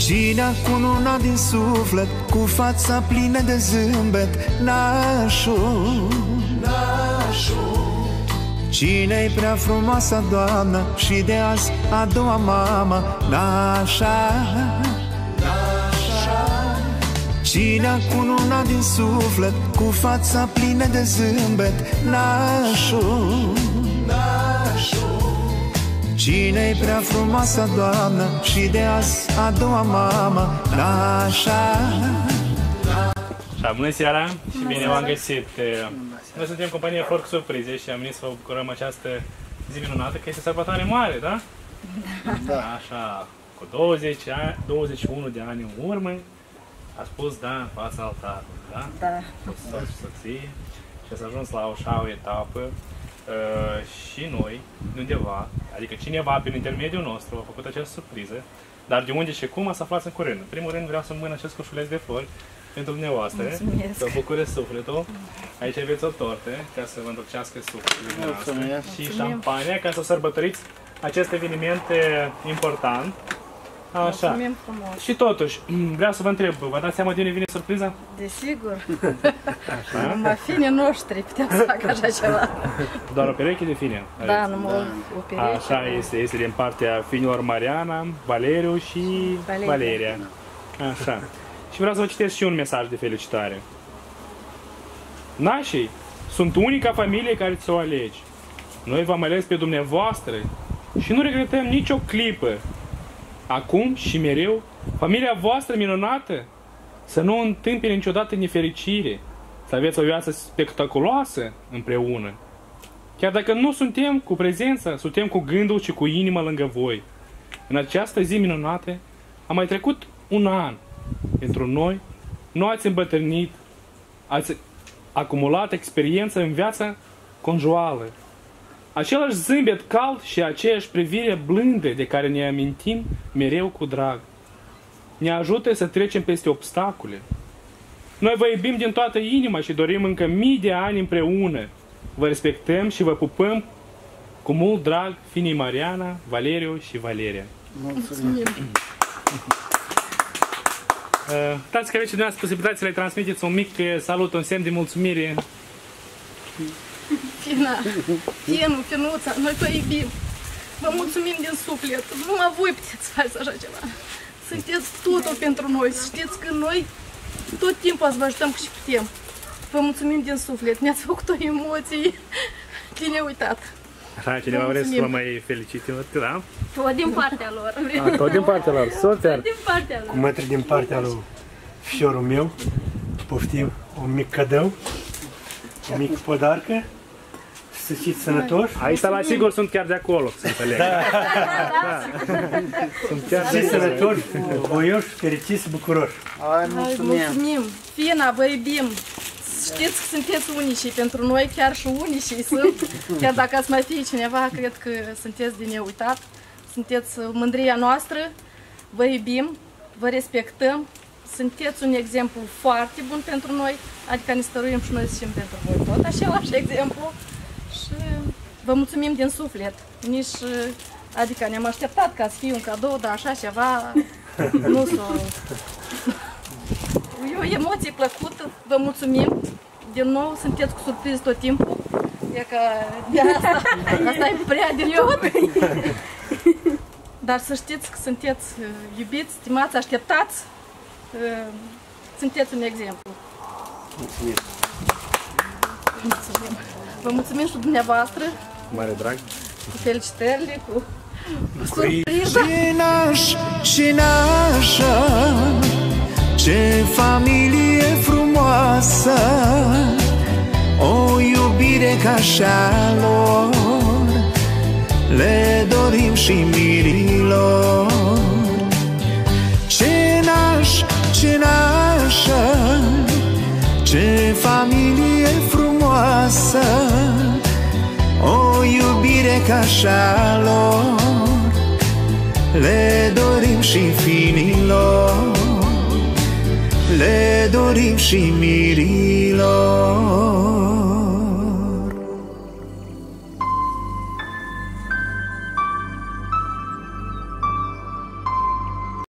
Cine a cununat din suflet Cu fața plină de zâmbet? Nașul Cine-i prea frumoasă doamnă Și de azi a doua mamă? Nașa Cine a cununat din suflet Cu fața plină de zâmbet? Nașul Cine-i prea frumoasă doamnă Și de azi a doua mamă Nașa Așa, bună seara și bine v-am găsit. Noi suntem compania Fork Surprize și am venit să vă bucurăm această zi minunată, că este sărbătoare mare, da? Da. Așa, cu 20 ani, 21 de ani în urmă, a spus da în fața altarului, da? Da. Cu soț și soție și s-a ajuns la o așa o etapă uh, și noi, undeva, adică cineva prin intermediul nostru a făcut această surpriză, dar de unde și cum a să aflați în curând. În primul rând vreau să mân acest coșuleț de flori pentru dumneavoastră, Mulțumesc. să vă bucure sufletul. Aici aveți o tortă ca să vă îndulcească sufletul dumneavoastră Mulțumesc. și Mulțumim. șampania ca să sărbătoriți acest eveniment eh, important. Așa. Mulțumim frumos. Și totuși, vreau să vă întreb, vă dați seama de unde vine surpriza? Desigur. Numai finii noștri putem să facă așa ceva. Doar o pereche de fine. Da, aveți? numai o- o pereche. Așa este, este din partea finilor Mariana, Valeriu și Valeria. Valeria. Așa. Și vreau să vă citesc și un mesaj de felicitare. Nașii sunt unica familie care ți-o alegi. Noi v-am ales pe dumneavoastră și nu regretăm nicio clipă. Acum și mereu, familia voastră minunată să nu întâmpine niciodată nefericire, să aveți o viață spectaculoasă împreună. Chiar dacă nu suntem cu prezența, suntem cu gândul și cu inima lângă voi. În această zi minunată a mai trecut un an pentru noi. Nu ați îmbătrânit, ați acumulat experiență în viața conjuală. Același zâmbet cald și aceeași privire blândă de care ne amintim mereu cu drag. Ne ajută să trecem peste obstacole. Noi vă iubim din toată inima și dorim încă mii de ani împreună. Vă respectăm și vă pupăm cu mult drag finii Mariana, Valeriu și Valeria. Mulțumim. Uh, dați că aveți și dumneavoastră posibilitatea să le transmiteți un mic uh, salut, un semn de mulțumire. Fina, Finu, Finuța, noi vă iubim. Vă mulțumim din suflet. Numai voi puteți să faceți așa ceva. Sunteți totul pentru noi. Știți că noi tot timpul să vă ajutăm cât și putem. Vă mulțumim din suflet. Ne-ați făcut o emoție de neuitat. Așa, cineva Vă vrea să vă mulțumim. mai felicite, da? Tot din partea lor. A, tot din partea lor, super! Din partea lor. Mătri din partea lui fiorul meu, poftim un mic cadou, o mică podarcă, să fiți sănătoși, Aici la sigur sunt chiar de acolo, să înțeleg. Da. Sunt chiar să de fiți acolo. sănătoși, voioși, fericiți, bucuroși. Hai, mulțumim. Fina, vă iubim. Știți că sunteți unici pentru noi, chiar și unici sunt. Chiar dacă ați mai fi cineva, cred că sunteți din neuitat. Sunteți mândria noastră. Vă iubim, vă respectăm. Sunteți un exemplu foarte bun pentru noi. Adică ne stăruim și noi să fim pentru voi tot același exemplu. Și vă mulțumim din suflet. Nici, adică ne-am așteptat ca să fie un cadou, dar așa ceva nu s-o E o emoție plăcută, vă mulțumim. Din nou, sunteți cu surprize tot timpul. E că de asta, asta e prea de tot. Dar să știți că sunteți uh, iubiți, stimați, așteptați. Uh, Sunteți un exemplu. Mulțumim. Mulțumim. Vă mulțumim și dumneavoastră Mare drag. cu felicitările, cu surpriza. Și naș și nașa Ce familie frumoasă O iubire ca așa lor Le dorim și mirilor Ce naș, ce nașa frumoasă O iubire ca așa lor. Le dorim și finilor Le dorim și mirilor